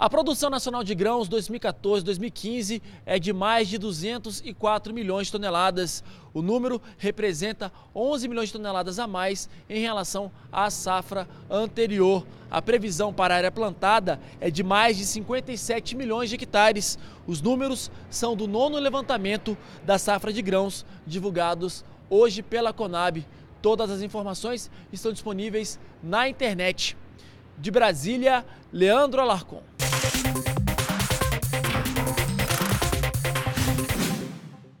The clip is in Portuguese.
A produção nacional de grãos 2014-2015 é de mais de 204 milhões de toneladas. O número representa 11 milhões de toneladas a mais em relação à safra anterior. A previsão para a área plantada é de mais de 57 milhões de hectares. Os números são do nono levantamento da safra de grãos divulgados hoje pela Conab. Todas as informações estão disponíveis na internet. De Brasília, Leandro Alarcon. Thank you.